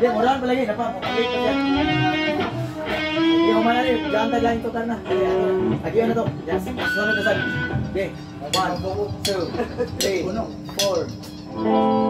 Dia moral pa lagi, napa? Dia mo mana rin, gantay lang ito na. Lagi na to. Yes, susunod na sa. Okay, 1, 2, 3, 4.